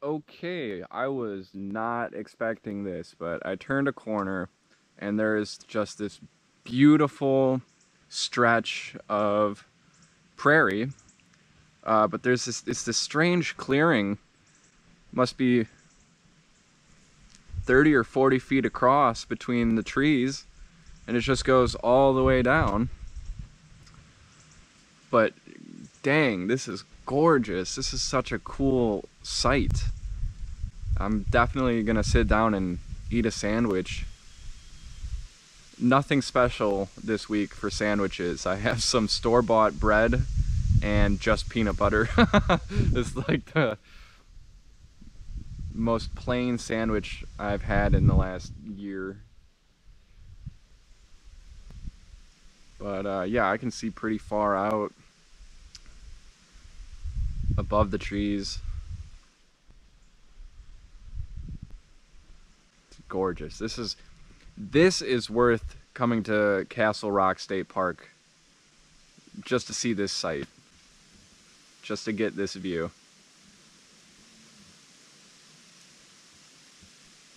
Okay, I was not expecting this, but I turned a corner and there is just this beautiful stretch of prairie. Uh, but there's this, it's this strange clearing, must be 30 or 40 feet across between the trees, and it just goes all the way down. But dang, this is gorgeous. This is such a cool sight. I'm definitely gonna sit down and eat a sandwich. Nothing special this week for sandwiches. I have some store-bought bread and just peanut butter. it's like the most plain sandwich I've had in the last year. But uh, yeah, I can see pretty far out above the trees. Gorgeous. This is this is worth coming to Castle Rock State Park just to see this site. Just to get this view.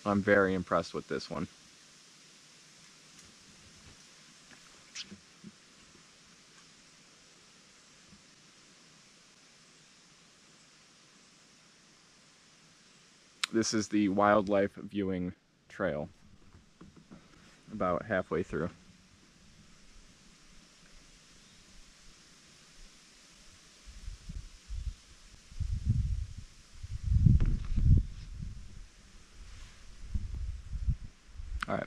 I'm very impressed with this one. This is the wildlife viewing trail about halfway through. All right.